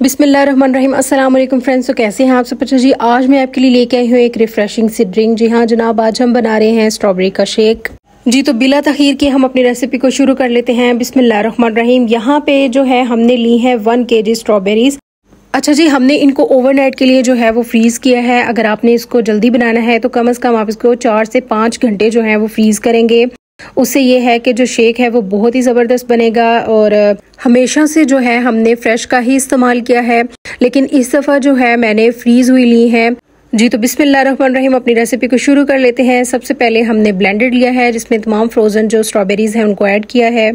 बिस्मिल्लाहिर्रहमानिर्रहीम। अस्सलाम वालेकुम फ्रेंड्स तो कैसे हैं आप सब? अच्छा जी, आज मैं आपके लिए लेके आई हूँ एक रिफ्रेशिंग सी ड्रिंक जी हाँ जनाब, आज हम बना रहे हैं स्ट्रॉबेरी का शेक जी तो बिला तखीर के हम अपनी रेसिपी को शुरू कर लेते हैं। बिस्मिल्लाहिर्रहमानिर्रहीम, यहाँ पे जो है हमने ली है वन के जी स्ट्रॉबेरीज अच्छा जी, हमने इनको ओवरनाइट के लिए जो है वो फ्रीज किया है। अगर आपने इसको जल्दी बनाना है तो कम अज कम आप इसको चार से पाँच घंटे जो है वो फ्रीज करेंगे। उससे ये है कि जो शेक है, वो बहुत ही ज़बरदस्त बनेगा और हमेशा से जो है, हमने फ्रेश का ही इस्तेमाल किया है। लेकिन इस दफ़ा जो है, मैंने फ्रीज़ हुई ली है। जी तो बिस्मिल्लाहिर्रहमानिर्रहीम अपनी रेसिपी को शुरू कर लेते हैं। सबसे पहले हमने ब्लेंडेड लिया है, जिसमें तमाम फ्रोज़न जो स्ट्रॉबेरीज़ हैं, उनको ऐड किया है।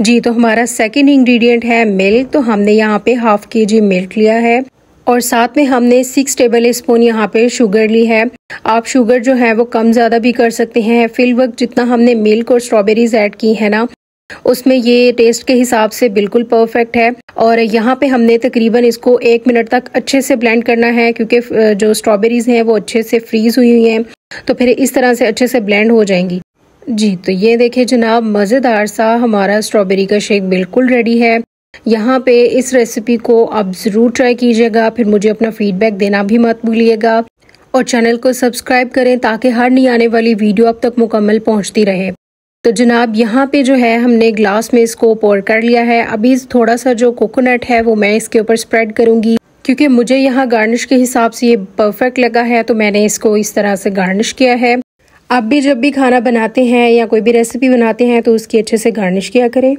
जी तो हमारा सेकेंड इंग्रेडिएंट है मिल्क तो हमने यहाँ पे हाफ़ के जी मिल्क लिया है। और साथ में हमने सिक्स टेबल स्पून यहाँ पे शुगर ली है। आप शुगर जो है वो कम ज़्यादा भी कर सकते हैं। फिल वक्त जितना हमने मिल्क और स्ट्रॉबेरीज ऐड की है ना, उसमें ये टेस्ट के हिसाब से बिल्कुल परफेक्ट है। और यहाँ पे हमने तकरीबन इसको एक मिनट तक अच्छे से ब्लेंड करना है, क्योंकि जो स्ट्रॉबेरीज हैं वो अच्छे से फ्रीज हुई हुई हैं तो फिर इस तरह से अच्छे से ब्लेंड हो जाएँगी। जी तो ये देखिए जनाब, मज़ेदार सा हमारा स्ट्रॉबेरी का शेक बिल्कुल रेडी है। यहाँ पे इस रेसिपी को आप ज़रूर ट्राई कीजिएगा, फिर मुझे अपना फीडबैक देना भी मत भूलिएगा। और चैनल को सब्सक्राइब करें ताकि हर नई आने वाली वीडियो अब तक मुकम्मल पहुँचती रहे। तो जनाब, यहाँ पे जो है, हमने ग्लास में इसको पोर कर लिया है। अभी थोड़ा सा जो कोकोनट है, वो मैं इसके ऊपर स्प्रेड करूँगी। क्योंकि मुझे यहाँ गार्निश के हिसाब से ये परफेक्ट लगा है तो मैंने इसको इस तरह से गार्निश किया है। आप भी जब भी खाना बनाते हैं या कोई भी रेसिपी बनाते हैं तो उसकी अच्छे से गार्निश किया करें।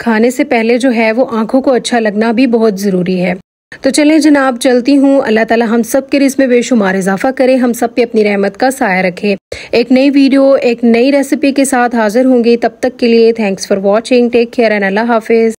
खाने से पहले जो है वो आँखों को अच्छा लगना भी बहुत ज़रूरी है। तो चले जनाब, चलती हूँ। अल्लाह ताला हम सब के रिस में बेशुमार इजाफा करे, हम सब पे अपनी रहमत का साया रखे। एक नई वीडियो, एक नई रेसिपी के साथ हाजिर होंगे। तब तक के लिए thanks for watching take care and Allah Hafiz.